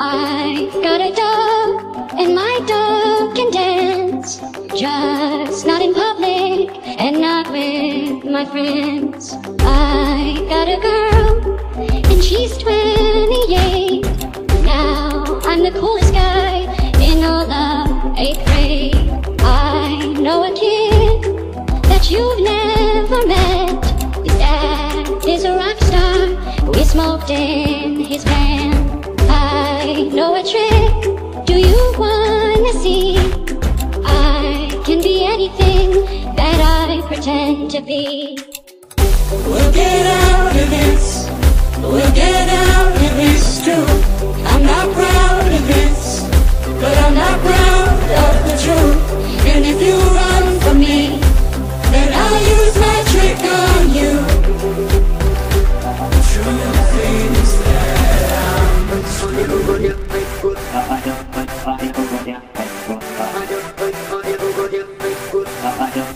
I got a dog, and my dog can dance. Just not in public, and not with my friends. I got a girl, and she's 28. Now I'm the coolest guy in all of eighth grade. Know a kid that you've never met. His dad is a rock star. We smoked in his van. I know a trick. Do you wanna see? I can be anything that I pretend to be. We'll get out of this. We'll get out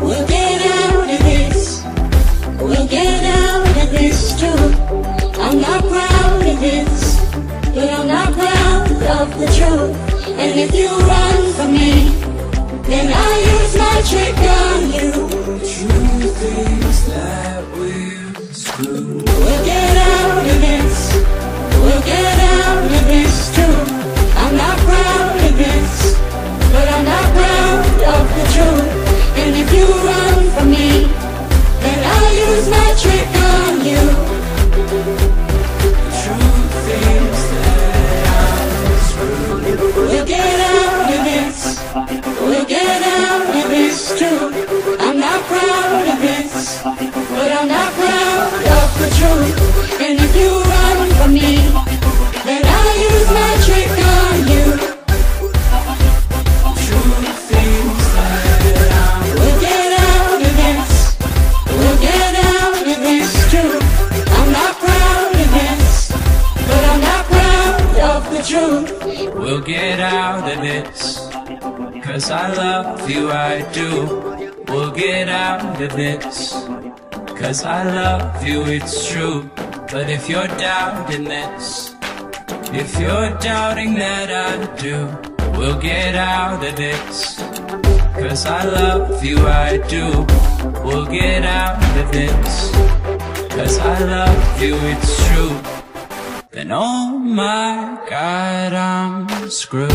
We'll get out of this. We'll get out of this too. I'm not proud of this, but I'm not proud of the truth. And if you run from me, then I'll truth. We'll get out of this. Cause I love you, I do. We'll get out of this. Cause I love you, it's true. But if you're doubting this, if you're doubting that I do, we'll get out of this. Cause I love you, I do. We'll get out of this. Cause I love you, it's true. Then oh my god, I'm screwed.